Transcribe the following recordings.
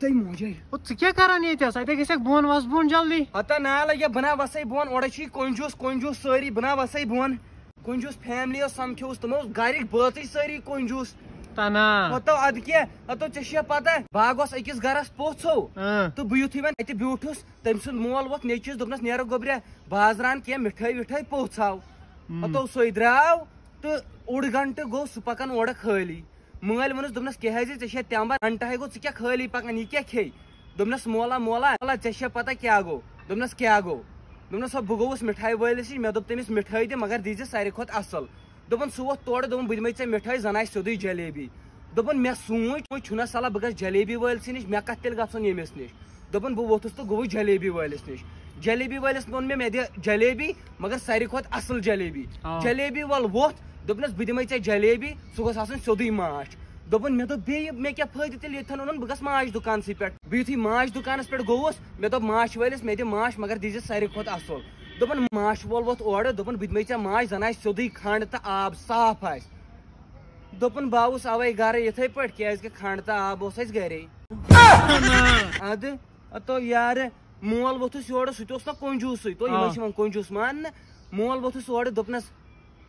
ते मोजे क्या करान ये अत गस बोन वस बोन जल्दी हता ना लगे बना वसै बोन ओड़ कंजूस कंजूस सारी बना वसै बोन कंजूस फैमिली समखोस तमो गरिक बात सारी कंजूस तना हतो अद क्या हतो चेशिया पता बाग गस अकिस गरस पोछो तो बह युथी वन अत ब्यूठुस तम सुन मोल वोत नेचिस दोपनस नेरो गोब्रे बाजरान क्या मिठाई विठाई पोछाव हतो सोई द्राव तो ओड घंटे गो सह पकान ओड़ खाली मल वनस दोपनस क्या ऐसे घंटा गो क्या खाली पकान यह क्या खे दोपनस मोला मोला मोला ऐसे पता क्या गो दोपनस क्या गो दोपनस बह गोस मिठाई वलिस मे दोप तमिस मिठाई दे मगर सारे खुद असल दोपन सह वोत तोड़ दोपन बह दिमे मिठाई जन आए सोदुई जलेबी दोपन मे सूच छुना सला बह गस जलेबी वलिस नश मे कत तेल गसन यमिस नश दोपन बह वोथुस तो गोव जलेबी वलिस नश जलेबी वलिस वोन मे मे दे जलेबी मगर सारे खुद असल जलेबी जलेबी वल वोथ दोपनस बह दिमे जलेबी सह गोस सोदुई माछ दोपन मे दोप बे मे क्या फ़ायदे तेल यथन ओन बह गस माछ दुकान पे युथी माछ दुकानस पे गोवस मे दोप माछ वलिस मे दे माछ मगर दीजिए सारे खुद असल दोपन माछ वोल वोत ओर दोपन बह दिमे माछ जन सोदुई खंड तो आब साफ़ आस दोपन बावस अवे गर इथे पे क्या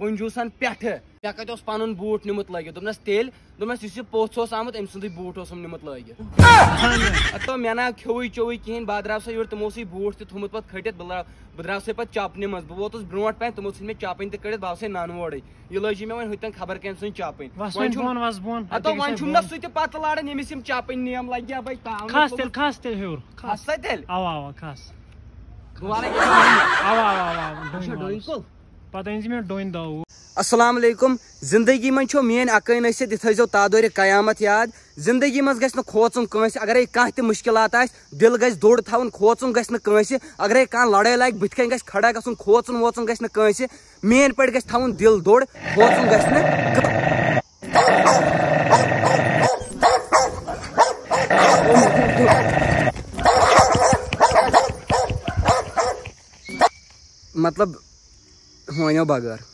मे उतरे बूट ऐसी ना यह गशना आमुत यह वोथुस ओर दोपनस मोला बह गोस चोन नेचू कंजूसन पे मे कत पन बूट निमुत लगित दोपनस तेल दोपनस इस पोथ आमुत अम सुंद बूट निमुत लगित तो मे ना खेवु चोवु कहें बह द्राव सा तमो सी बूट तुमुत पे खटित बह द्राव सा पे चपन मज बह वोतुस ब्रो पे तमो मे चपन तड़ित बह से नान ओड़े यह लजि मे वन खबर कम सुन चपन तो वन ना सह पत लाड़न यमिस चपन नियम लगे भाई खस तेल खस तेल हूर खस तेल अवा अवा खस वालेकुम ज़िंदगी मन मेन अकन नसीहत यह थो तादोर कयामत याद ज़िंदगी मज गि खोचुन कंस अगर कह मुश्किल दिल गि दोड़ थवन खोचुन गि अगर कह लड़ाई लगे बुथ कन खड़ा गन खोचुन वोचुन गि मेन पे गि दिल दोड़ खोचुन गि मतलब वन बगैर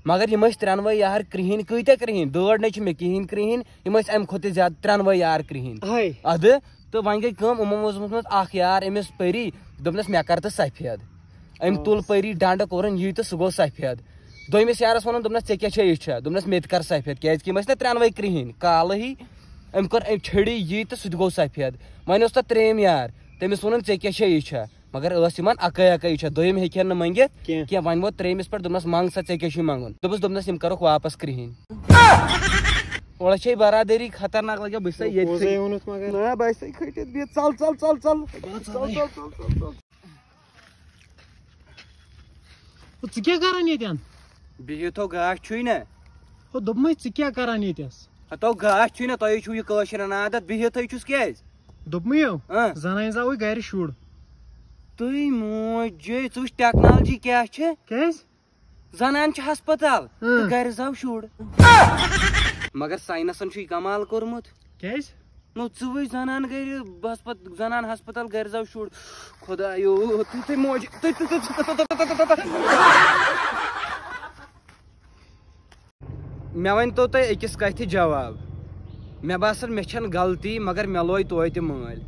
त्रे मगर यम त्रेनवे यार क्रिहन कत क्रिहन? दौड़ ने मे कहें क्रिहन? यम अम खुद ज़्यादा त्रेनवे यार क्रिहन। अद तो वन गई मज यार अमिस परी दोपनस मे कर सफ़ेद अम तुल परी डंड कोरन यी तो सह गो सफ़ेद दोमिस यारस वन दोपनस ऐ क्या यह दोपनस मे कर सफ़ेद क्या ना त्रेनवे क्रिहन काल ही अम कर छड़ी यी तो सह गो सफ़ेद वन त्रेम यार तमिस वन ऐ क्या यह मगर अकै अकै दोम हे वन वो त्रेमिस पे दोपनस मंग सा ऐ मंगुन दोपस यम करो वापस क्रिहन ओड़ा छे बरादरी खतरनाक लगे बस ना बस खटित बि चल चल चल चल चल चल चल च क्या करान यतन बिहितो गाश छु ना हो दोपमे च क्या करान यतस तो गाश छु ना तोय छु ये कशरन आदत बिहितो छुस क्या दोपमे जनाय जाव घर शुर तुई मोजे च टेक्नोलॉजी क्या छे क्या जनान छ हस्पताल घर जाव शुर मगर साइनसन कमाल कोरमुत क्या नो वे जनान गर जनान हस्पताल घर जाव शुर खुदायो तु मोज मे वन तो तुम अकिस कथ जवाब मे बासन मे गलती मगर मे लोय तो मल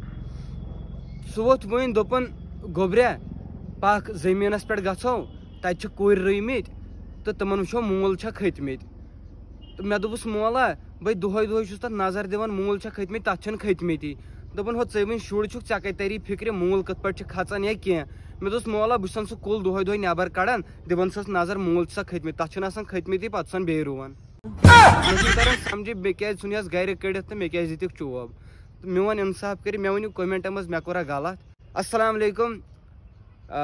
सह वोत वन दोपन गोब्रे पख जमीनस पे गो तत कुर तो तमन वो मूल खतमित तो मे दोपस मोला भाई दुह दुह तथ नज़र दिवान मूल खतमित तथ खतमित दोपन हो वे शुर चे तरी फ़िक्र मूल कत पे खचान या कह मे दोस मोला कुल दुह दुह नबर कड़ान दिवान सस नज़र मूल सा खतमित तथ खतमित पे सन बे रुवान समझ मे क्या सुन गर कड़ित मे क्या दिख चोब तो मोन इंसाफ कर मे वन कमेंट मज मे कोरा गलत अस्सलाम वालेकुम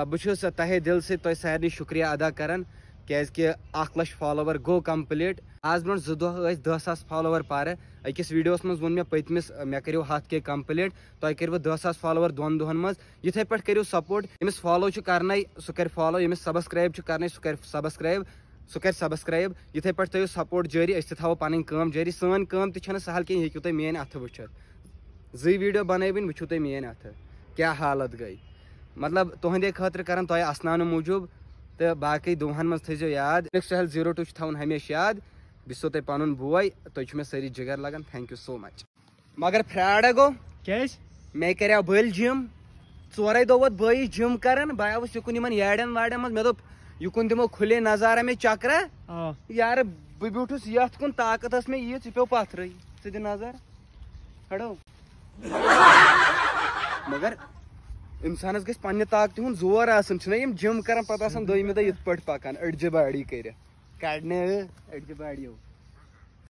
बह तहे दिल से तुम सारे शुक्रिया अदा करान कि अख लक्ष फॉलोवर गो कंप्लीट आज ब्रो जो दह दह सास फॉलोवर पार अकिस वीडियोस मज वो मे पतमिस मे करो हथ के कंप्लीट तुम कर दह सास फॉलोवर दोन दोहन मज इथे पे करो सपोर्ट यमिस फॉलो कर सह कर फॉलो यमिस सब्सक्राइब कर सह कर सब्सक्राइब सह कर सब्सक्राइब इथे पे थो सपोर्ट जारी अस थो पन जारी सन कम तह सहल कह हेकू तुम मेन अथ वुचित जी वीडियो बन वो तुम मेन अथ क्या हालत गई? मतलब तुंदे खतर कर तुम असनान मूजूब तो बाकी दोहन मज थो याद। सहल ज़ीरो टू थवन हमेशा याद। बस तुम पुन बोय तुम मे सारी जिगर लगान। थैंक यू सो मच मगर फ्राड गो क्या मे कर बल जिम। चोरे दो बई जिम कर बह आस युन याड़न वाड़न मे दोप दिमो खुले नज़ारा मे चक्रा। यार बह ब्यूठस ये कुन ताकत मे यी पे पथर द नज़र। हड़ो मगर इंसानस गि पे ताकत हूँ ज़ोर आम जम कर पे दम पे पकान अड़ज बाड़ी कर कड़ने अड़ज बाड़ियों